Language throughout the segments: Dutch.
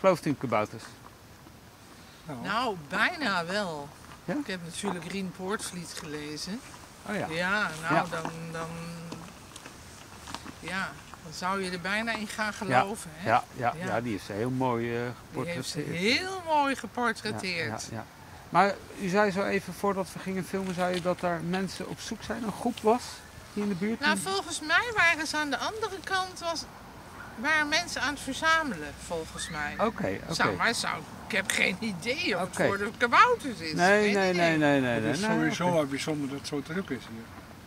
Gelooft u in kabouters? Nou, bijna wel. Ja? Ik heb natuurlijk Rien Poortvliet gelezen. Oh ja. Ja, nou Ja. Dan, dan... Ja, dan zou je er bijna in gaan Ja, geloven. Hè? Ja, ja, Ja. ja, die is heel mooi eh Die heeft ze geportretteerd. heel mooi Ja, geportretteerd. ja, ja. Maar u zei zo even voordat we gingen filmen, zei u dat daar mensen op zoek zijn, een groep was hier in de buurt? Nou, die- volgens mij waren ze aan de andere kant, was, waren mensen aan het verzamelen, volgens mij. Oké, oké. Zou, maar zou, ik heb geen idee of Oké. het voor de kabouters is. Nee, nee, nee, nee, nee. Het nee, is nee, sowieso wel bijzonder dat het zo druk is hier.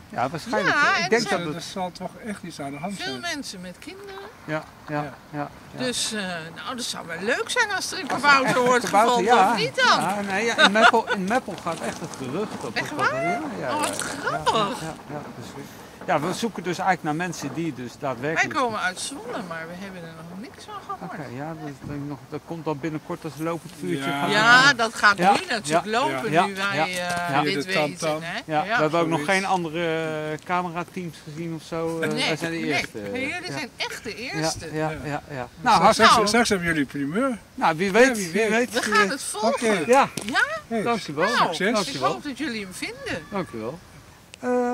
Ja, waarschijnlijk. Ja, ik denk dat Er het... zal toch echt iets aan de hand Veel zijn. mensen met kinderen. Ja, ja, ja. Ja. ja. Dus, eh, nou, dat zou wel leuk zijn als er een kabouter wordt kabouter, gevonden, ja. of niet dan? Ja, nee, ja, in, Meppel, in Meppel gaat echt het gerucht op. Echt dat- waar? Ja, ja, Oh, wat ja, grappig. Ja, ja, ja, dus, ja, we zoeken dus eigenlijk naar mensen die dus Wij daadwerkelijk... komen uit Zwolle, maar we hebben er nog niks van Oké, gehoord. ja, dat, denk ik nog, dat komt dan binnenkort als lopend vuurtje. Ja. Ja, dat gaat Ja, nu natuurlijk ja, lopen, ja, nu wij ja, eh, ja. dit weten. Hè? Ja, we hebben ook nog geen andere eh, camerateams gezien of zo. eh, Nee, wij zijn de nee, eerste. maar jullie ja. zijn echt de eerste. ja, Ja. ja, ja. Nou, straks, hartstikke... straks, hebben jullie primeur. Nou, wie weet, wie wie weet. We gaan het volgen. Oké. Ja, Ja? Hey, dankjewel. Nou, Succes. ik Dankjewel. hoop dat jullie hem vinden. Dankjewel.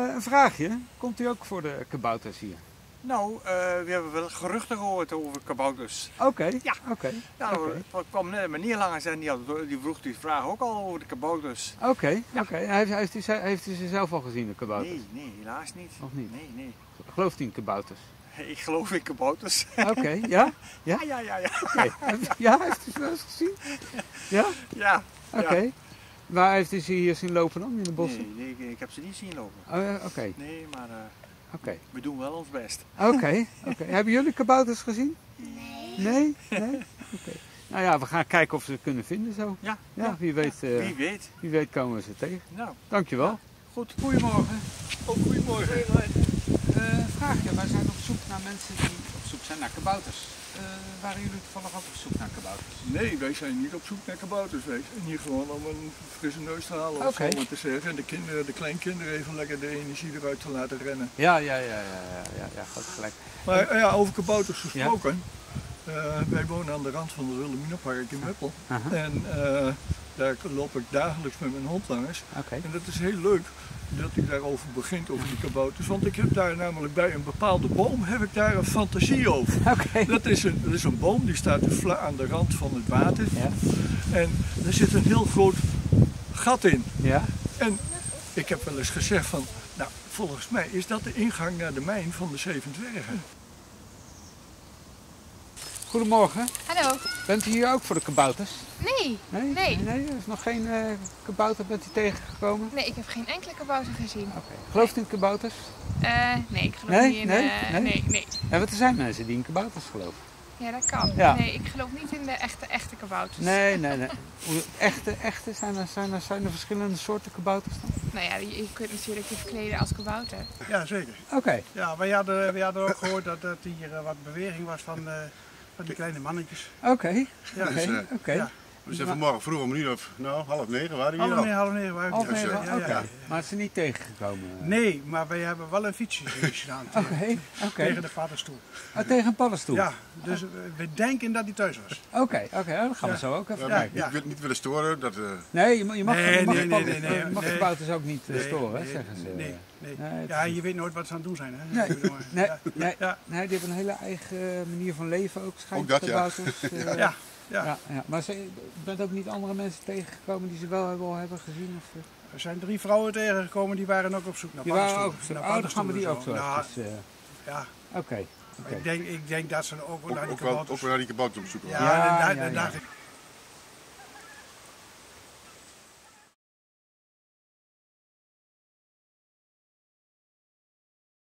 Eh een vraagje. Komt u ook voor de kabouters hier? Nou, eh, we hebben wel geruchten gehoord over kabouters. Oké. Ja. Oké. Ja, Oké. er kwam net een meneer langs en die, had, die vroeg die vraag ook al over de kabouters. Oké. Oké. Heeft, heeft, u, ze- heeft u ze zelf al gezien, de kabouters? Nee, nee, helaas niet. Nog niet? Nee, nee. Gelooft u in kabouters? Ik geloof in kabouters. Oké. Ja? Ja, ja, ja, ja. Oké. ja, heeft u ze wel eens gezien? Ja? Ja. Oké. Waar heeft u ze hier zien lopen dan, in de bossen? Nee, nee, ik- heb ze niet zien lopen. Oh, Oké. Nee, maar eh, Oké. we doen wel ons best. Oké, oké. Hebben jullie kabouters gezien? Nee. Nee? Nee? Oké. Nou ja, we gaan kijken of we ze kunnen vinden zo. Ja, Ja, wie weet, eh, Wie weet. wie weet komen we ze tegen. Nou, Dankjewel. goed. Goedemorgen. Oh, goedemorgen. Eh vraagje, wij zijn op zoek naar mensen die op zoek zijn naar kabouters. Eh, waren jullie toevallig ook op zoek naar kabouters? Nee, wij zijn niet op zoek naar kabouters. Wij zijn hier gewoon om een frisse neus te halen, of Oké. zo te zeggen. En de, kinderen, de kleinkinderen even lekker de energie eruit te laten rennen. Ja, ja, ja, ja, ja, ja, ja goed gelijk. Maar eh, ja, over kabouters gesproken. eh, wij wonen aan de rand van het Wilhelminapark in Meppel. En daar loop ik dagelijks met mijn hond langs. Oké. En dat is heel leuk dat u daarover begint, over die kabouters. Want ik heb daar namelijk bij een bepaalde boom heb ik daar een fantasie over. Dat is een, dat is een boom die staat aan de rand van het water. Ja. En er zit een heel groot gat in. Ja? En ik heb wel eens gezegd van, nou volgens mij is dat de ingang naar de mijn van de Zeven Dwergen. Goedemorgen. Hallo. Bent u hier ook voor de kabouters? Nee, Nee? Nee. Nee, er is nog geen eh, kabouter bent u tegengekomen? nee, ik heb geen enkele kabouter gezien. Oké. Gelooft u in kabouters? Eh, nee, ik geloof Nee? niet in... Nee? eh, Nee? nee, nee. Ja, want er zijn mensen die in kabouters geloven. Ja, dat kan. Ja. Nee, ik geloof niet in de echte, echte kabouters. Nee, nee, nee. Hoe- Echte, echte, zijn er, zijn er, zijn er verschillende soorten kabouters dan? Nou ja, je, je kunt natuurlijk je verkleden als kabouter. Ja, zeker. Oké. Ja, wij hadden, wij hadden ook gehoord dat, dat hier wat beweging was van, eh, van die kleine mannetjes. Oké, Ja, oké, Dus, eh, oké. We zijn vanmorgen vroeg om een uur of nou, half negen waren we hier Half al. negen, half negen waren we Half hier. negen, Ja, ja, oké. ja. Maar het is niet tegengekomen? Nee, maar wij hebben wel een fietsje gedaan Oké, tegen, oké. tegen de paddenstoel. Oh, tegen een paddenstoel? Ja, dus eh, we denken dat hij thuis was. Oké, oké, oh, dan gaan we Ja. zo ook even kijken. ja. Ik wil niet willen storen. Dat, eh, Nee, je mag, je mag, Nee, je mag, nee, nee, nee, mag nee. kabouters ook niet eh, Nee, storen, nee, zeggen ze. Nee, nee. Nee, Ja, je weet nooit wat ze aan het doen zijn. Hè? Nee, eh, Nee, ja. nee, Ja. nee, die hebben een hele eigen manier van leven ook, schijnt Ook dat, ja. eh, Ja, ja. ja, ja. Maar ze, je bent ook niet andere mensen tegengekomen die ze wel hebben, al hebben gezien? Of, eh? Er zijn drie vrouwen tegengekomen die waren ook op zoek naar die waren ook. Naar Oh, gaan we die ook zo eventjes, eh, Nou, ja, Oké, oké. ik, denk, ik denk dat ze ook wel ook, naar die ook, wel, ook kabouters... wel naar die kabouters op zoek Ja, waren. Ja, ja, ja.